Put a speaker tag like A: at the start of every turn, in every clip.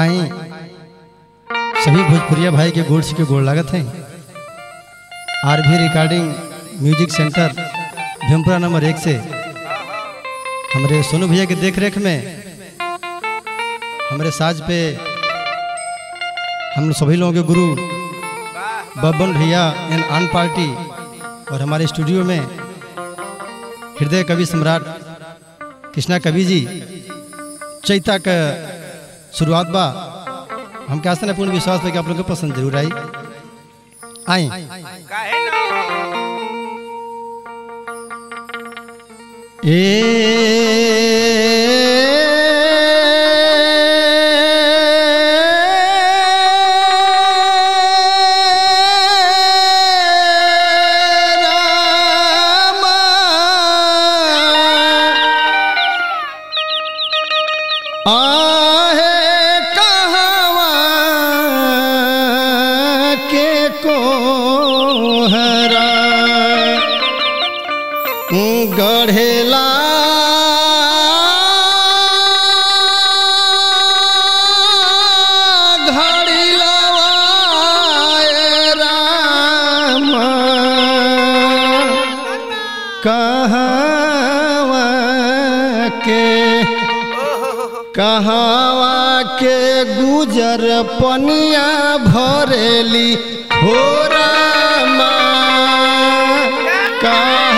A: आई सभी भोजपुरिया भाई के गोड़ के गोड़ लागत हैं। आर भी recording music centre, Bhimpura number एक से। हमारे सोनू भैया के देख रेख में, हमारे साज पे हम सभी लोगों के गुरु बब्बन भैया एंड आन पार्टी, और हमारे स्टूडियो में हृदय कवि सम्राट कृष्णा कवि जी, चैता का शुरुआत बा। हम क्या है पूर्ण विश्वास पे कि आप लोगों को पसंद ज़रूर आई। आई।
B: ए ना
A: आहे घड़ी लवाए राम। के के गुजर पनिया भरेली हो रामा। कहावा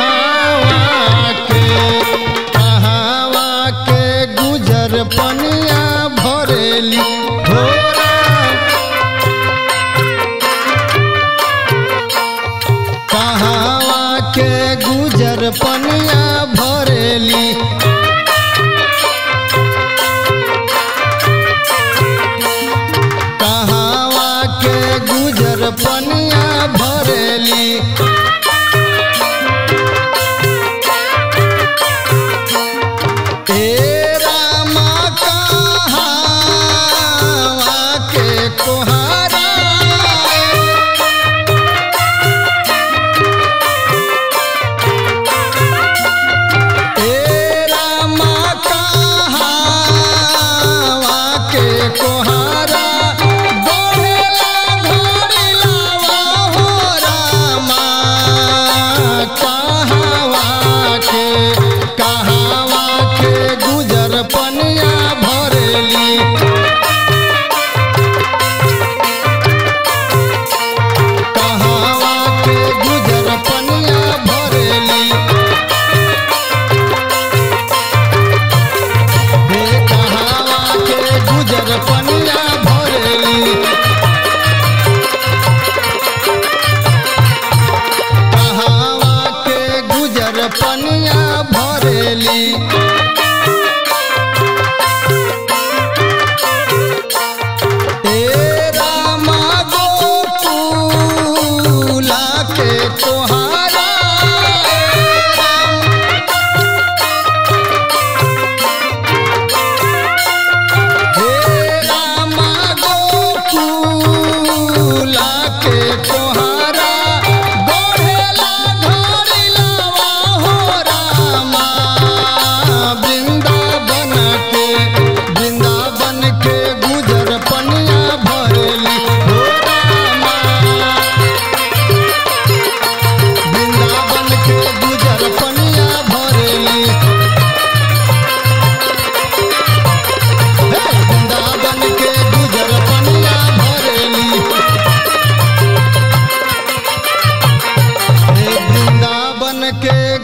A: पनिया भरेली। पनिया भरेली। तेरा मागो के तोहारा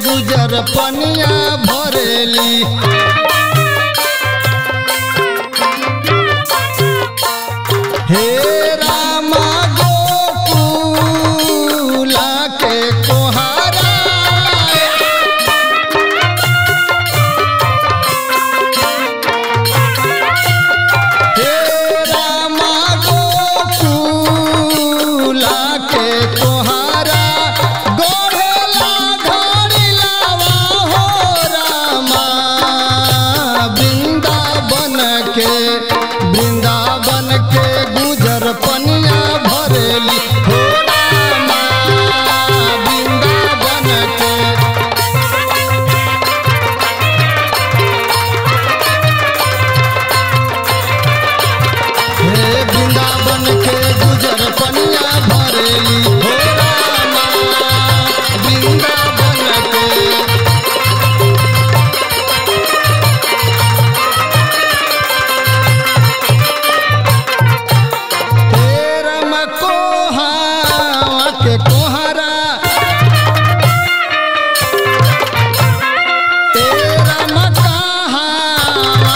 A: गुजर पनिया भरेली। हे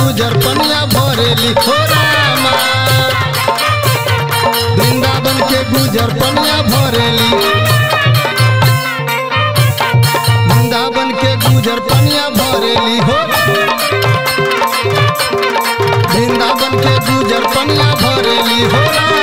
A: गुजर पनिया भरेली, हो रामा। वृंदावन के गुजर
B: पनिया भरेली। वृंदावन के गुजर पनिया भरेली, हो। वृंदावन के गुजर पनिया भरेली, हो राम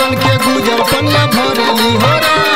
B: बन के गुजर कन्या भरली हो रहा